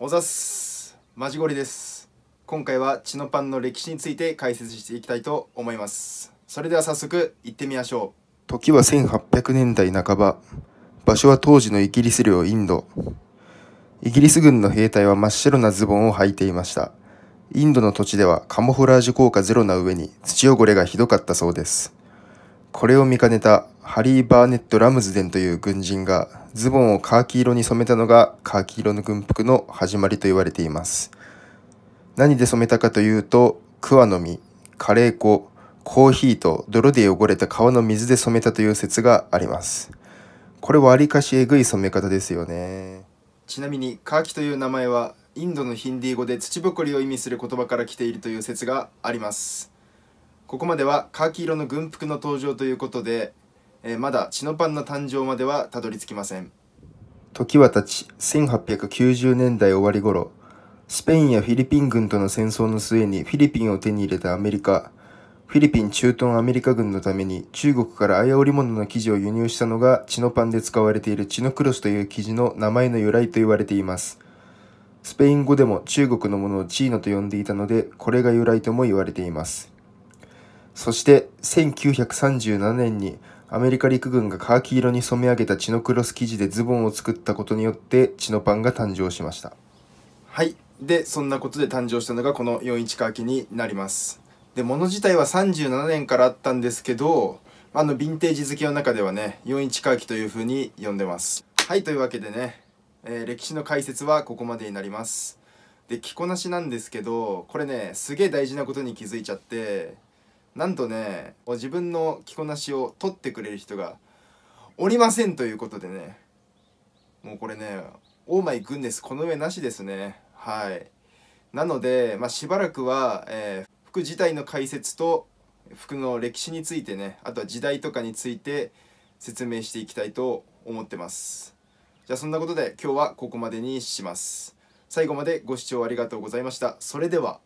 おざす。マジゴリです。今回はチノパンの歴史について解説していきたいと思います。それでは早速行ってみましょう。時は1800年代半ば場所は当時のイギリス領インド。イギリス軍の兵隊は真っ白なズボンを履いていました。インドの土地ではカモフラージュ効果ゼロな上に土汚れがひどかったそうです。これを見かねたハリー・バーネット・ラムズデンという軍人がズボンをカーキ色に染めたのがカーキ色の軍服の始まりと言われています。何で染めたかというと、桑の実、カレー粉、コーヒーと泥で汚れた川の水で染めたという説があります。これはありかしえぐい染め方ですよね。ちなみにカーキという名前はインドのヒンディー語で土ぼこりを意味する言葉から来ているという説があります。ここまではカーキ色の軍服の登場ということで、えー、まだチノパンの誕生まではたどり着きません。時は経ち1890年代終わり頃スペインやフィリピン軍との戦争の末にフィリピンを手に入れたアメリカフィリピン駐屯アメリカ軍のために中国から綾織物の生地を輸入したのがチノパンで使われているチノクロスという生地の名前の由来と言われています。スペイン語でも中国のものをチーノと呼んでいたのでこれが由来とも言われています。そして1937年にアメリカ陸軍がカーキ色に染め上げたチノクロス生地でズボンを作ったことによってチノパンが誕生しました。はい。でそんなことで誕生したのがこの41カーキになります。で物自体は37年からあったんですけどあのヴィンテージ好きの中ではね41カーキというふうに呼んでます。はいというわけでね、えー、歴史の解説はここまでになります。で着こなしなんですけどこれねすげえ大事なことに気づいちゃってなんとね自分の着こなしを取ってくれる人がおりませんということでねもうこれねオーマイグンネスこの上なしですね。はい。なので、まあ、しばらくは、えー、服自体の解説と服の歴史についてねあとは時代とかについて説明していきたいと思ってます。じゃあそんなことで今日はここまでにします。最後までご視聴ありがとうございました。それでは。